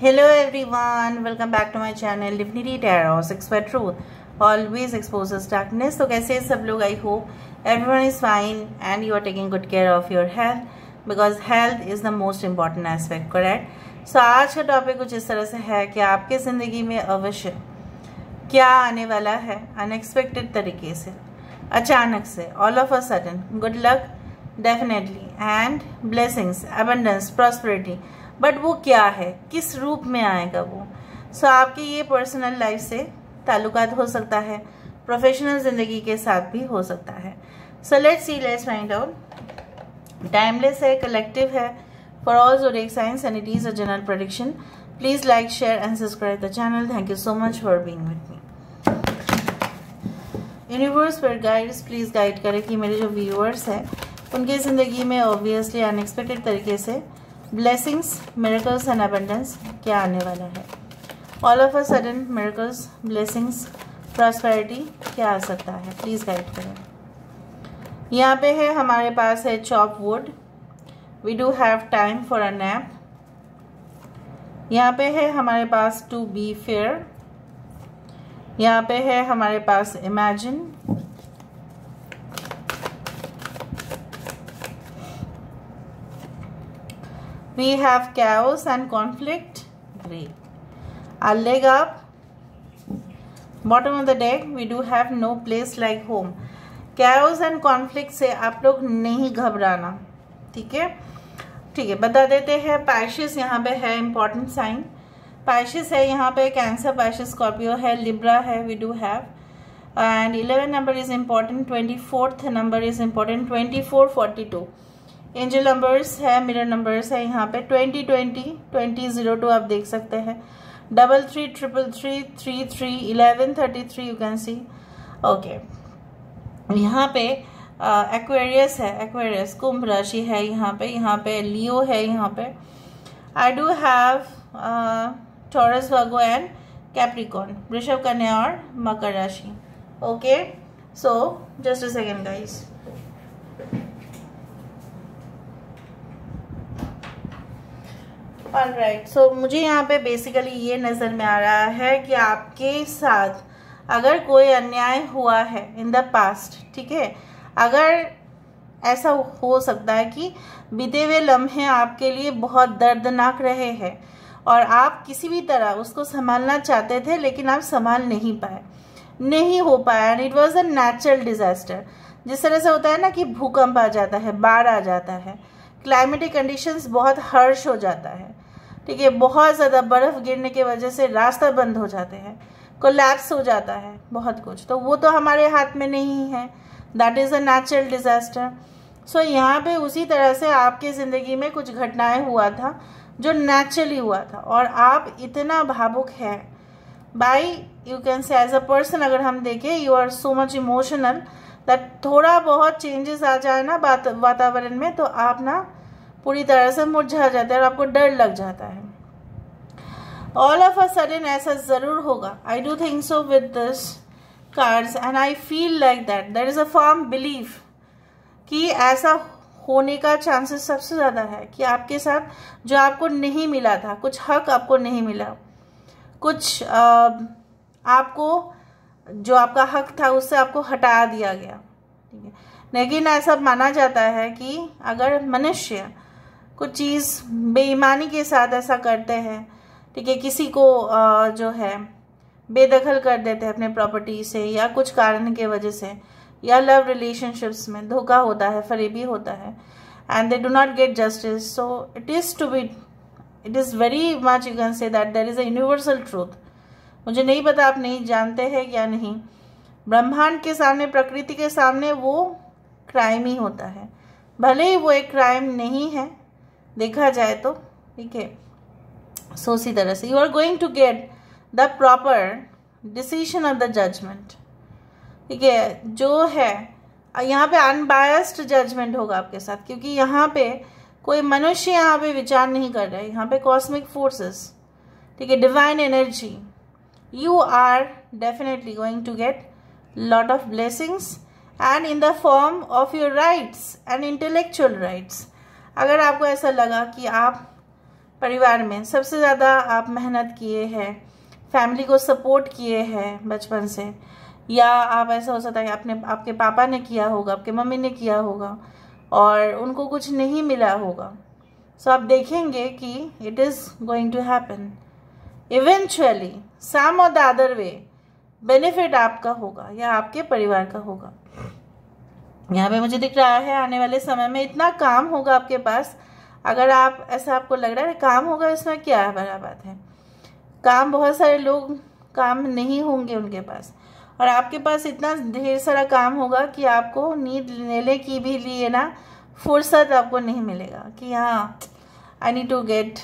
Hello everyone welcome back to my channel divinity tarots expert truth always exposures darkness तो कैसे हैं सब लोग? I hope everyone is fine and you are taking good care of your health because health is the most important aspect correct so आज का topic कुछ इस तरह से है कि आपके ज़िंदगी में अवश्य क्या आने वाला है अनएक्सपेक्टेड तरीके से, अचानक से all of a sudden good luck definitely and blessings abundance prosperity but वो क्या है? किस रूप में आएगा वो? सो so, आपकी ये पर्सनल लाइफ से ताल्लुकात हो सकता है प्रोफेशनल ज़िंदगी के साथ भी हो सकता है। So let's see let's find out timeless है कलेक्टिव है। For all zodiac signs and it is a general prediction please like share and subscribe the channel thank you so much for being with me universe पर guides please guide करें कि मेरे जो viewers हैं उनकी ज़िंदगी में ऑब्वियसली अनएक्सपेक्टेड तरीके से ब्लेसिंग्स मेरेकल्स एंड अबेंडेंस क्या आने वाला है? All of a sudden miracles blessings prosperity क्या आ सकता है? प्लीज़ गाइड करें। यहाँ पे है, हमारे पास है chop wood we do have time for a nap यहाँ पे है, हमारे पास टू बी फेयर यहाँ पे है, हमारे पास imagine we have chaos and conflict. Great. I'll leg up. Bottom of the deck, we do have no place like home. Chaos and conflict से आप लोग नहीं घबराना। ठीक है? ठीक है, बता देते हैं पैशिस यहाँ पे है इंपॉर्टेंट साइन पैशिस है यहाँ पे कैंसर पैशिस स्कॉर्पियो है लिब्रा है we do have and eleven number is important twenty fourth number is important twenty four forty two angel numbers है मिरर नंबर्स है यहाँ पे twenty twenty twenty zero two आप देख सकते हैं। Double three triple three three three eleven thirty three you can see okay यहाँ पे एक्वेरियस है एक्वेरियस कुंभ राशि है यहाँ पे यहाँ पे लियो है यहाँ पे। I do have Taurus Virgo and Capricorn वृषभ कन्या और मकर राशि। Okay so just a second guys all right so मुझे यहाँ पे बेसिकली ये नज़र में आ रहा है कि आपके साथ अगर कोई अन्याय हुआ है इन द पास्ट ठीक है? अगर ऐसा हो सकता है कि बीते हुए लम्हे आपके लिए बहुत दर्दनाक रहे हैं और आप किसी भी तरह उसको संभालना चाहते थे, लेकिन आप संभाल नहीं पाए। नहीं हो पाया and it was a natural disaster जिस तरह से होता है ना कि भूकंप आ जाता है, बाढ़ आ जाता है क्लाइमेटिक कंडीशंस बहुत हर्ष हो जाता है। ठीक है बहुत ज़्यादा बर्फ़ गिरने की वजह से रास्ता बंद हो जाते हैं कोलैप्स हो जाता है बहुत कुछ। तो वो तो हमारे हाथ में नहीं है। That is a natural disaster so यहाँ पे उसी तरह से आपकी ज़िंदगी में कुछ घटनाएँ हुआ था, जो नेचुरली हुआ था। और आप इतना भावुक है। By you can say as a person अगर हम देखें you are so much emotional that थोड़ा बहुत चेंजेस आ जाए ना वातावरण में तो आप ना पूरी तरह से मुरझा जाता है और आपको डर लग जाता है। ऑल ऑफ़ अ सडन ऐसा ज़रूर होगा। I do think so with this cards and I feel like that there is a form belief कि ऐसा होने का चांसेस सबसे ज़्यादा है कि आपके साथ जो आपको नहीं मिला था कुछ हक आपको नहीं मिला। कुछ आ, आपको जो आपका हक था उससे आपको हटा दिया गया। ठीक है? लेकिन ऐसा माना जाता है कि अगर मनुष्य कुछ चीज़ बेईमानी के साथ ऐसा करते हैं, ठीक है, किसी को जो है, बेदखल कर देते हैं अपने प्रॉपर्टी से या कुछ कारण के वजह से, या लव रिलेशनशिप्स में धोखा होता है, फरेबी होता है and they do not get justice so it is to be it is very much you can say that there is a universal truth मुझे नहीं पता आप नहीं जानते हैं या नहीं। ब्रह्मांड के सामने, प्रकृति के सामने वो क्राइम ही होता है। भले ही वो एक क्राइम नहीं है देखा जाए तो ठीक है? सो उसी तरह से। You are going to get the proper decision of the judgement ठीक है? जो है, यहाँ पे अनबायस्ड जजमेंट होगा आपके साथ, क्योंकि यहाँ पे कोई मनुष्य यहाँ पे विचार नहीं कर रहा है। यहाँ पे कॉस्मिक फोर्सेस ठीक है? Divine energy you are definitely going to get lot of blessings and in the form of your rights and intellectual rights अगर आपको ऐसा लगा कि आप परिवार में सबसे ज़्यादा आप मेहनत किए हैं फैमिली को सपोर्ट किए हैं बचपन से या आप ऐसा हो सकता है आपने आपके पापा ने किया होगा आपके मम्मी ने किया होगा और उनको कुछ नहीं मिला होगा सो so, आप देखेंगे कि it is going to happen eventually some or the other way benefit आपका होगा या आपके परिवार का होगा। यहाँ पे मुझे दिख रहा है आने वाले समय में इतना काम होगा आपके पास। अगर आप, ऐसा आपको लग रहा है काम होगा, इसमें क्या है बड़ा बात है। काम, बहुत सारे लोग काम नहीं होंगे उनके पास। और आपके पास इतना ढेर सारा काम होगा कि आपको नींद लेने की भी लिए ना फुर्सत आपको नहीं मिलेगा कि हाँ I need to get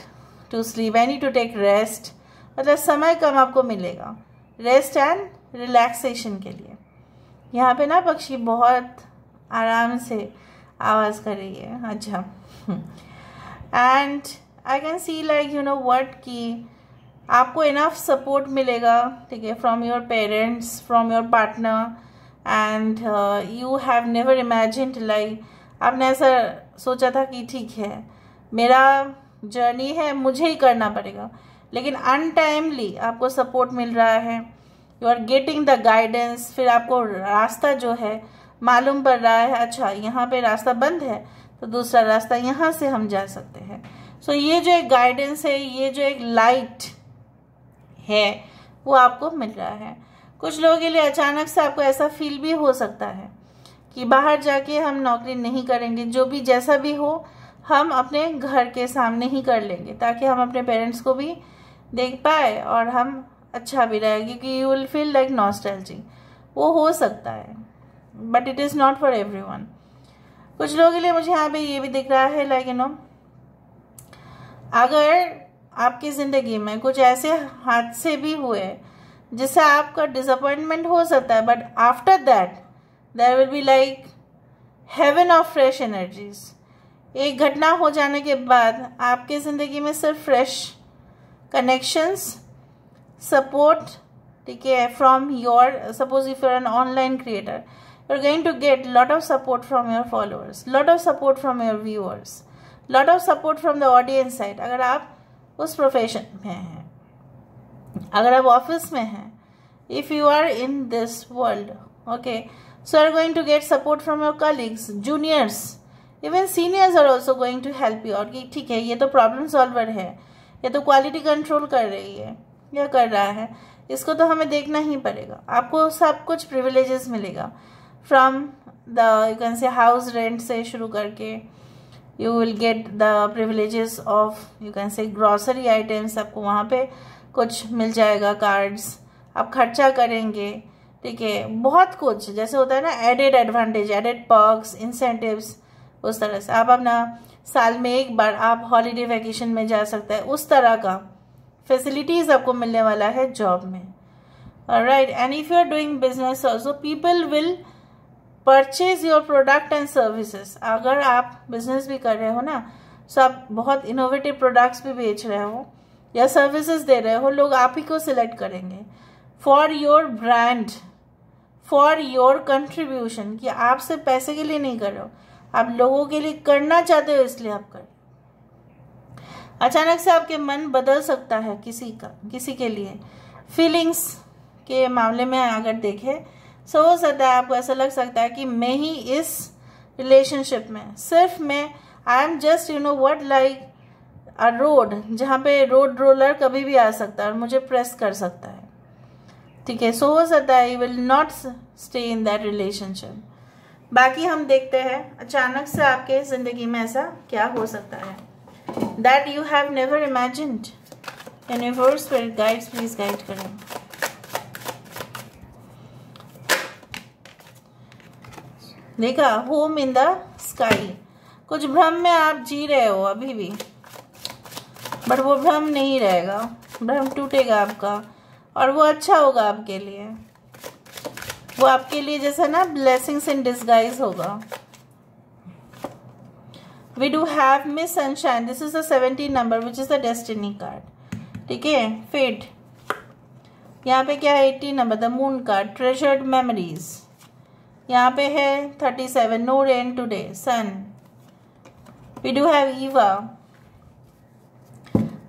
to sleep I need to take rest मतलब समय कम आपको मिलेगा। रेस्ट एंड रिलैक्सेशन के लिए। यहाँ पे ना पक्षी बहुत आराम से आवाज़ कर रही है अच्छा। And I can see like you know word कि आपको इनफ सपोर्ट मिलेगा, ठीक है from your parents from your partner and you have never imagined like आपने ऐसा सोचा था कि ठीक है, मेरा जर्नी है, मुझे ही करना पड़ेगा। लेकिन अनटाइमली आपको सपोर्ट मिल रहा है you are getting the guidance फिर आपको रास्ता जो है मालूम पड़ रहा है अच्छा यहाँ पे रास्ता बंद है तो दूसरा रास्ता यहाँ से हम जा सकते हैं। सो so, ये जो एक गाइडेंस है ये जो एक लाइट है वो आपको मिल रहा है। कुछ लोगों के लिए अचानक से आपको ऐसा फील भी हो सकता है कि बाहर जाके हम नौकरी नहीं करेंगे जो भी जैसा भी हो हम अपने घर के सामने ही कर लेंगे ताकि हम अपने पेरेंट्स को भी देख पाए और हम अच्छा भी रहे क्योंकि you will feel like nostalgia वो हो सकता है। But it is not for everyone कुछ लोगों के लिए मुझे यहाँ पे ये भी दिख रहा है लाइक यू नो अगर आपकी ज़िंदगी में कुछ ऐसे हादसे भी हुए जिससे आपका डिसअपॉइंटमेंट हो सकता है but after that there will be like heaven of fresh energies एक घटना हो जाने के बाद आपके ज़िंदगी में सिर्फ़ फ्रेश कनेक्शंस सपोर्ट ठीक है from your suppose if you're an online creator you're going to get lot of support from your followers lot of support from your viewers lot of support from the audience side अगर आप उस profession में हैं अगर आप office में हैं if you are in this world okay so you're going to get support from your colleagues juniors even seniors are also going to help you और कि ठीक है ये तो प्रॉब्लम सॉल्वर है ये तो क्वालिटी कंट्रोल कर रही है या कर रहा है इसको तो हमें देखना ही पड़ेगा आपको सब कुछ प्रिविलेजेस मिलेगा from the you can say house rent से शुरू करके you will get the privileges of you can say grocery items आपको वहाँ पे कुछ मिल जाएगा कार्ड्स आप खर्चा करेंगे, ठीक है? बहुत कुछ. जैसे होता है ना added advantage added perks incentives उस तरह से. आप अपना साल में एक बार आप हॉलीडे वैकेशन में जा सकते हैं, उस तरह का फैसिलिटीज़ आपको मिलने वाला है जॉब में. Right and if you are doing business also people will purchase your product and services अगर आप बिज़नेस भी कर रहे हो ना सो आप बहुत इनोवेटिव प्रोडक्ट्स भी बेच रहे हो, या सर्विसेज़ दे रहे हो, लोग आप ही को सिलेक्ट करेंगे। For your brand for your contribution कि आप सिर्फ़ पैसे के लिए नहीं कर रहे हो, आप लोगों के लिए करना चाहते हो, इसलिए आप कर अचानक से आपके मन बदल सकता है किसी का, किसी के लिए। फीलिंग्स के मामले में अगर देखें सो हो सकता है आपको ऐसा लग सकता है कि मैं ही इस रिलेशनशिप में, सिर्फ़ मैं I am just you know what like a road जहाँ पे रोड रोलर कभी भी आ सकता है और मुझे प्रेस कर सकता है। ठीक है सो हो सकता है you will not stay in that relationship बाकी हम देखते हैं, अचानक से आपके ज़िंदगी में ऐसा क्या हो सकता है। That you have never imagined universe guides please guide करें। देखा होम इन द स्काई। कुछ भ्रम में आप जी रहे हो अभी भी। बट वो भ्रम नहीं रहेगा। भ्रम टूटेगा आपका। और वो अच्छा होगा आपके लिए। वो आपके लिए जैसा ना ब्लेसिंग्स इन डिस्गाइज होगा। We do have miss sunshine this is the seventeen number which is the destiny card ठीक है? फेट यहाँ पे क्या है? Eighteen number the moon card treasured memories यहाँ पे है thirty seven no rain today sun we do have Eva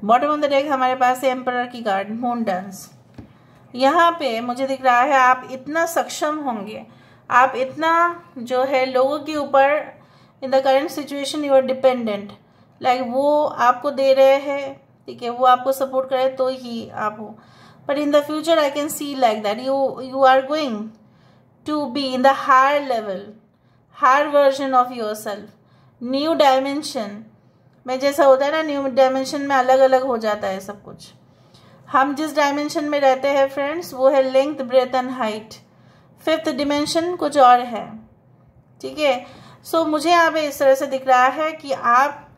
bottom of the deck हमारे पास है एम्पर की कार्ड मून डांस यहाँ पे मुझे दिख रहा है आप इतना सक्षम होंगे। आप इतना जो है लोगों के ऊपर in the current situation you are dependent like वो आपको दे रहे हैं, ठीक है, वो आपको सपोर्ट करे तो ही आप हो. But in the future I can see like that you you are going be in the higher level higher version of yourself new dimension में जैसा होता है ना न्यू डायमेंशन में अलग अलग हो जाता है सब कुछ। हम जिस डायमेंशन में रहते हैं फ्रेंड्स वो है length breadth and height fifth dimension कुछ और है। ठीक है? सो मुझे यहाँ पे इस तरह से दिख रहा है कि आप,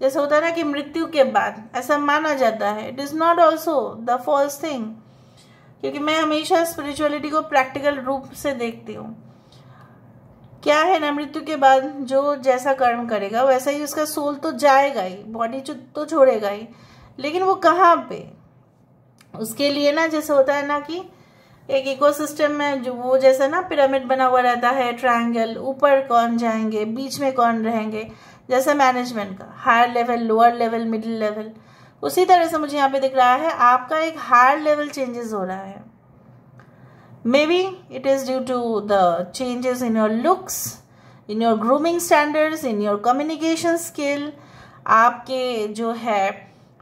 जैसे होता है ना कि मृत्यु के बाद, ऐसा माना जाता है। It is not also the false thing क्योंकि मैं हमेशा स्पिरिचुअलिटी को प्रैक्टिकल रूप से देखती हूँ। क्या है ना, मृत्यु के बाद जो जैसा कर्म करेगा, वैसा ही उसका सोल तो जाएगा ही बॉडी तो छोड़ेगा ही। लेकिन वो कहाँ पे? उसके लिए ना, जैसे होता है ना कि एक इकोसिस्टम में जो वो जैसा ना पिरामिड बना हुआ रहता है ट्रायंगल ऊपर कौन जाएँगे, बीच में कौन रहेंगे, जैसे मैनेजमेंट का higher level lower level middle level उसी तरह से मुझे यहाँ पे दिख रहा है, आपका एक हायर लेवल चेंजेस हो रहा है। Maybe it is due to the changes in your looks in your grooming standards in your communication skill आपके जो है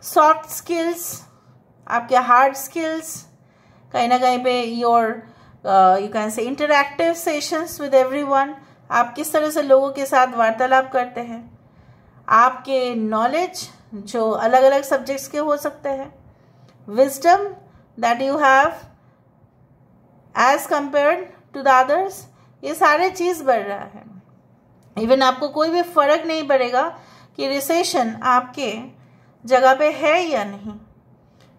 सॉफ्ट स्किल्स आपके हार्ड स्किल्स कहीं ना कहीं पे your you can say interactive sessions with everyone आप किस तरह से लोगों के साथ वार्तालाप करते हैं? आपके नॉलेज जो अलग अलग सब्जेक्ट्स के हो सकते हैं। Wisdom that you have as compared to the others ये सारे चीज़ बढ़ रहा है। इवन आपको कोई भी फ़र्क नहीं पड़ेगा कि रिसेशन आपके जगह पे है या नहीं।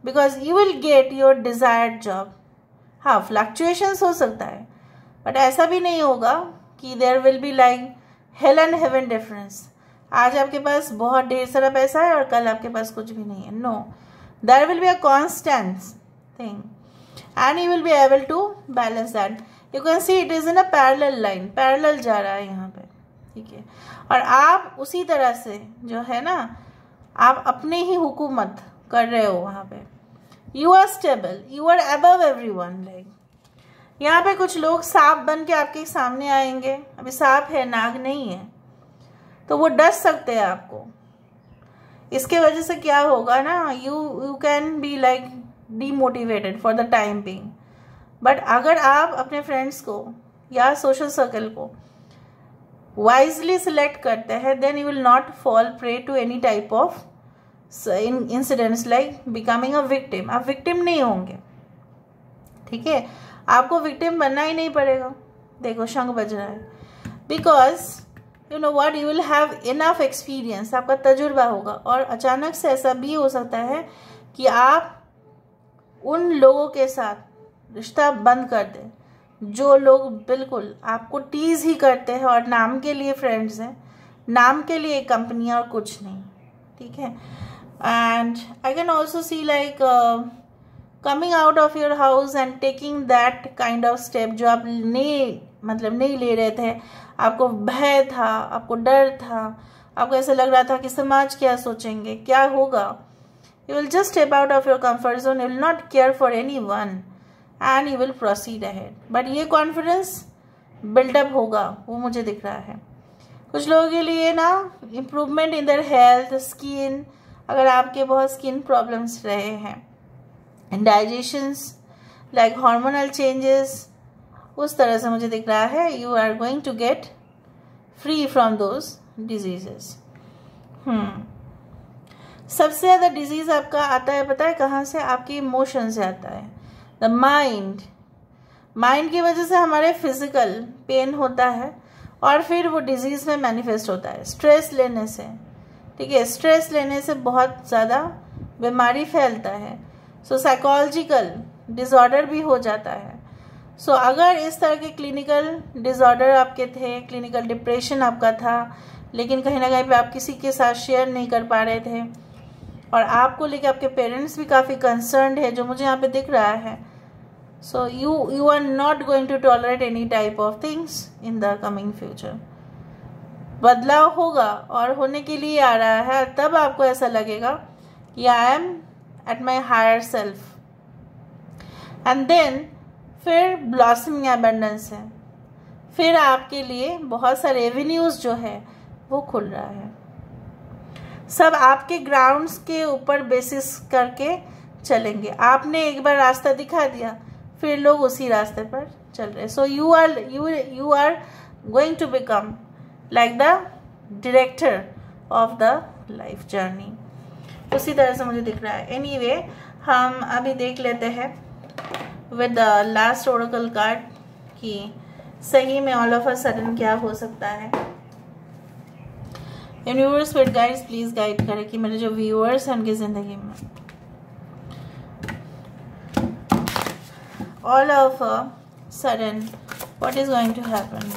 Because you will get your desired job हाँ फ्लक्चुएशंस हो सकता है। बट ऐसा भी नहीं होगा कि there will be like hell and heaven difference आज आपके पास बहुत ढेर सारा पैसा है और कल आपके पास कुछ भी नहीं है। No there will be a constant thing and you will be able to balance that you can see it is in a parallel line parallel जा रहा है यहाँ पे। ठीक है। और आप उसी तरह से जो है ना, आप अपने ही हुकूमत कर रहे हो वहाँ पे। You are stable you are above everyone like यहाँ पे कुछ लोग सांप बन के आपके सामने आएँगे। अभी सांप है, नाग नहीं है। तो वो डस सकते हैं आपको। इसके वजह से क्या होगा ना you you can be like demotivated for the time being but अगर आप अपने फ्रेंड्स को या सोशल सर्कल को वाइजली सिलेक्ट करते हैं then you will not fall prey to any type of incidents like becoming a victim आप victim नहीं होंगे। ठीक है? आपको विक्टिम बनना ही नहीं पड़ेगा। देखो, शंख बज रहा है। Because you know what you will have enough experience आपका तजुर्बा होगा। और अचानक से ऐसा भी हो सकता है कि आप उन लोगों के साथ रिश्ता बंद कर दें जो लोग बिल्कुल आपको टीज ही करते हैं और नाम के लिए फ्रेंड्स हैं। नाम के लिए कंपनी और कुछ नहीं। ठीक है? And can also see like uh, coming out of your house and taking that kind of step जो आप नहीं मतलब नहीं ले रहे थे। आपको भय था, आपको डर था, आपको ऐसा लग रहा था कि समाज क्या सोचेंगे, क्या होगा। You will just step out of your comfort zone you will not care for anyone and you will proceed ahead but ये कॉन्फिडेंस बिल्डअप होगा, वो मुझे दिख रहा है। कुछ लोगों के लिए ना improvement in their health skin अगर आपके बहुत स्किन प्रॉब्लम्स रहे हैं डाइजेशंस लाइक हार्मोनल चेंजेस उस तरह से मुझे दिख रहा है you are going to get free from those diseases सबसे ज़्यादा डिज़ीज़ आपका आता है, पता है कहाँ से? आपकी इमोशन से आता है. द माइंड माइंड की वजह से हमारे फ़िज़िकल पेन होता है और फिर वो डिज़ीज़ में मैनिफेस्ट होता है. स्ट्रेस लेने से. ठीक है? स्ट्रेस लेने से बहुत ज़्यादा बीमारी फैलता है. सो साइकोलॉजिकल डिज़ॉर्डर भी हो जाता है. सो so, अगर इस तरह के क्लिनिकल डिज़ॉर्डर आपके थे क्लिनिकल डिप्रेशन आपका था लेकिन कहीं ना कहीं पे आप किसी के साथ शेयर नहीं कर पा रहे थे और आपको लेके आपके पेरेंट्स भी काफ़ी कंसर्न है जो मुझे यहाँ पे दिख रहा है so you you are not going to tolerate any type of things in the coming future बदलाव होगा और होने के लिए आ रहा है तब आपको ऐसा लगेगा कि I am at my higher self and then फिर ब्लॉसमिंग एबंडेंस है। फिर आपके लिए बहुत सारे एवेन्यूज जो है वो खुल रहा है। सब आपके ग्राउंड्स के ऊपर बेसिस करके चलेंगे। आपने एक बार रास्ता दिखा दिया फिर लोग उसी रास्ते पर चल रहे। So you are you you are going to become like the director of the life journey उसी तरह से मुझे दिख रहा है। एनी anyway, हम अभी देख लेते हैं। विद लास्ट ओरकल कार्ड कि सही में ऑल ऑफ़ अ सडन क्या हो सकता है? Universe with guides please guide करें कि मेरे जो व्यूअर्स हैं उनकी ज़िंदगी में। All of a sudden, what is going to happen?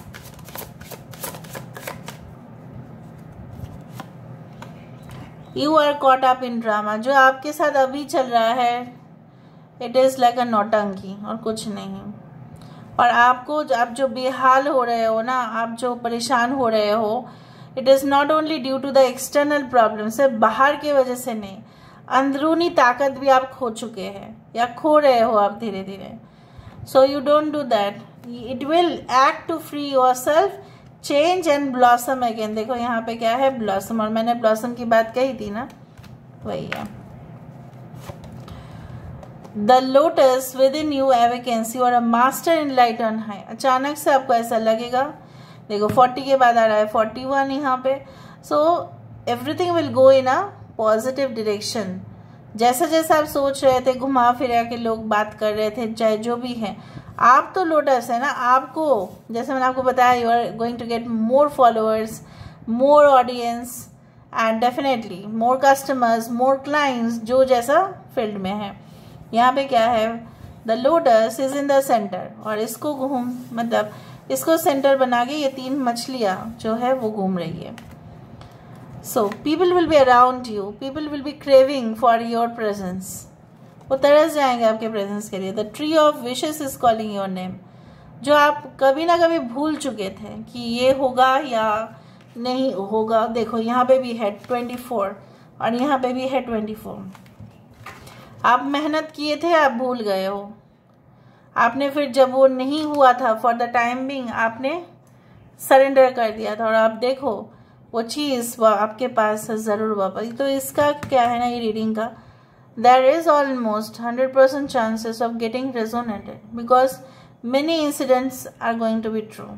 You are caught up in drama जो आपके साथ अभी चल रहा है it is like a nautanki और कुछ नहीं। और आपको आप जो बेहाल हो रहे हो ना, आप जो परेशान हो रहे हो it is not only due to the external problem सिर्फ़ बाहर की वजह से नहीं, अंदरूनी ताकत भी आप खो चुके हैं, या खो रहे हो आप धीरे धीरे so you don't do that it will act to free yourself change and blossom again देखो यहाँ पे क्या है ब्लॉसम और मैंने ब्लॉसम की बात कही थी ना? वही है। The lotus within you a vacancy और a master in light on high अचानक से आपको ऐसा लगेगा। देखो फोर्टी के बाद आ रहा है फोर्टी वन यहाँ पे। So everything will go in a positive direction जैसा जैसा आप सोच रहे थे, घुमा फिरा के लोग बात कर रहे थे, चाहे जो भी है। आप तो लोटस है ना। आपको, जैसे मैंने आपको बताया you are going to get more followers more audience and definitely more customers more clients जो जैसा फ़ील्ड में है। यहाँ पे क्या है? The lotus is in the center और इसको घूम मतलब इसको सेंटर बना के ये तीन मछलियाँ जो है वो घूम रही है। सो people will be around you people will be craving for your presence वो तरस जाएँगे आपके प्रेजेंस के लिए। The tree of wishes is calling your name जो आप कभी ना कभी भूल चुके थे कि ये होगा या नहीं होगा, देखो यहाँ पे भी है ट्वेंटी फोर और यहाँ पे भी है ट्वेंटी फोर आप मेहनत किए थे, आप भूल गए हो। आपने फिर जब वो नहीं हुआ था फॉर द टाइम बिंग आपने सरेंडर कर दिया था और आप देखो, वो चीज़ वो आपके पास है ज़रूर वापस। तो इसका क्या है ना, ये रीडिंग का? There is almost hundred percent chances of getting resonated because many incidents are going to be true.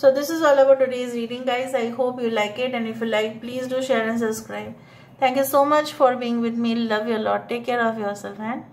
So this is all about today's reading, guys. I hope you like it, and if you like, please do share and subscribe. Thank you so much for being with me. Love you a lot. Take care of yourself and